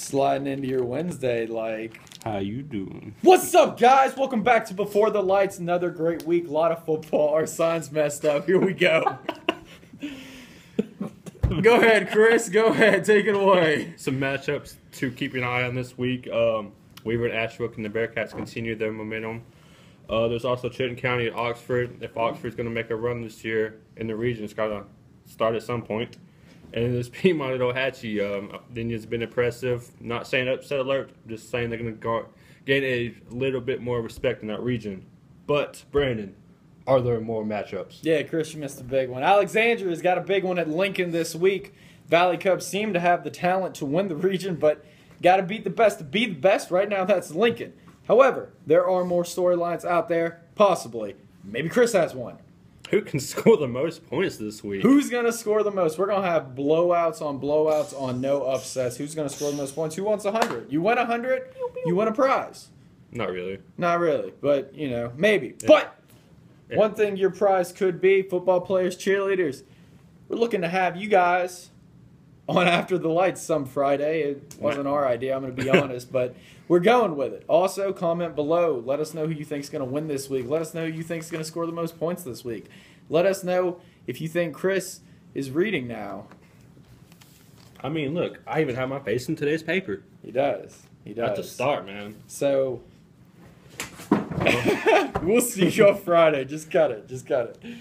sliding into your Wednesday like. How you doing? What's up, guys? Welcome back to Before the Lights. Another great week. A lot of football. Our signs messed up. Here we go. go ahead, Chris. Go ahead. Take it away. Some matchups to keep an eye on this week. Um, Weaver and Ashbrook and the Bearcats continue their momentum. Uh, there's also Chilton County at Oxford. If Oxford's going to make a run this year in the region, it's got to start at some point. And this Piedmont at Ohatchee. Um, Indians have been impressive. Not saying upset alert, just saying they're going to gain a little bit more respect in that region. But, Brandon, are there more matchups? Yeah, Chris, missed a big one. Alexandria's got a big one at Lincoln this week. Valley Cubs seem to have the talent to win the region, but got to beat the best to be the best. Right now, that's Lincoln. However, there are more storylines out there, possibly. Maybe Chris has one. Who can score the most points this week? Who's going to score the most? We're going to have blowouts on blowouts on no upsets. Who's going to score the most points? Who wants 100? You win 100, you win a prize. Not really. Not really, but, you know, maybe. Yeah. But yeah. one thing your prize could be football players, cheerleaders. We're looking to have you guys on After the Lights some Friday. It wasn't our idea, I'm going to be honest, but we're going with it. Also, comment below. Let us know who you think is going to win this week. Let us know who you think is going to score the most points this week. Let us know if you think Chris is reading now. I mean, look, I even have my face in today's paper. He does. He does. That's a start, man. So, we'll see you on Friday. Just cut it. Just cut it.